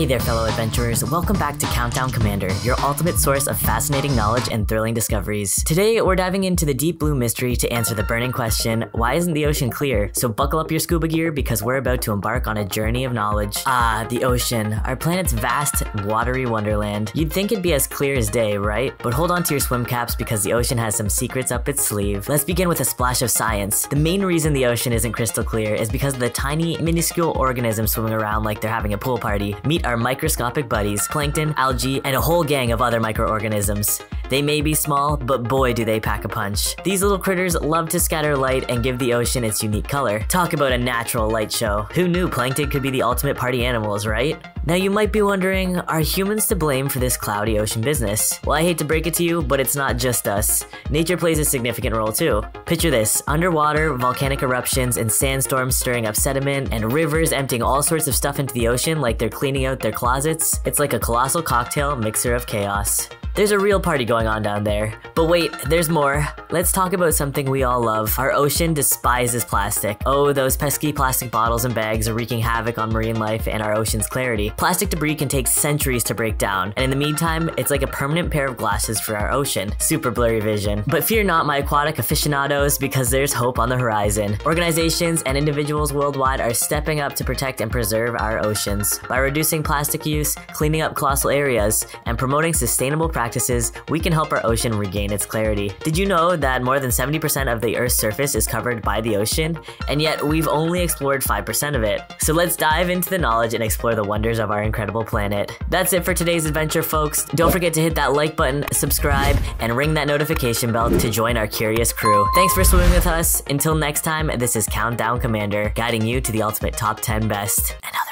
Hey there, fellow adventurers. Welcome back to Countdown Commander, your ultimate source of fascinating knowledge and thrilling discoveries. Today, we're diving into the deep blue mystery to answer the burning question why isn't the ocean clear? So, buckle up your scuba gear because we're about to embark on a journey of knowledge. Ah, the ocean, our planet's vast, watery wonderland. You'd think it'd be as clear as day, right? But hold on to your swim caps because the ocean has some secrets up its sleeve. Let's begin with a splash of science. The main reason the ocean isn't crystal clear is because of the tiny, minuscule organisms swimming around like they're having a pool party. Meet our microscopic buddies, plankton, algae, and a whole gang of other microorganisms. They may be small, but boy do they pack a punch. These little critters love to scatter light and give the ocean its unique color. Talk about a natural light show. Who knew plankton could be the ultimate party animals, right? Now you might be wondering, are humans to blame for this cloudy ocean business? Well, I hate to break it to you, but it's not just us. Nature plays a significant role too. Picture this, underwater, volcanic eruptions and sandstorms stirring up sediment, and rivers emptying all sorts of stuff into the ocean like they're cleaning out their closets. It's like a colossal cocktail mixer of chaos. There's a real party going on down there. But wait, there's more. Let's talk about something we all love. Our ocean despises plastic. Oh, those pesky plastic bottles and bags are wreaking havoc on marine life and our ocean's clarity. Plastic debris can take centuries to break down, and in the meantime, it's like a permanent pair of glasses for our ocean. Super blurry vision. But fear not, my aquatic aficionados, because there's hope on the horizon. Organizations and individuals worldwide are stepping up to protect and preserve our oceans. By reducing plastic use, cleaning up colossal areas, and promoting sustainable practices practices, we can help our ocean regain its clarity. Did you know that more than 70% of the Earth's surface is covered by the ocean? And yet, we've only explored 5% of it. So let's dive into the knowledge and explore the wonders of our incredible planet. That's it for today's adventure, folks. Don't forget to hit that like button, subscribe, and ring that notification bell to join our curious crew. Thanks for swimming with us. Until next time, this is Countdown Commander, guiding you to the ultimate top 10 best. Another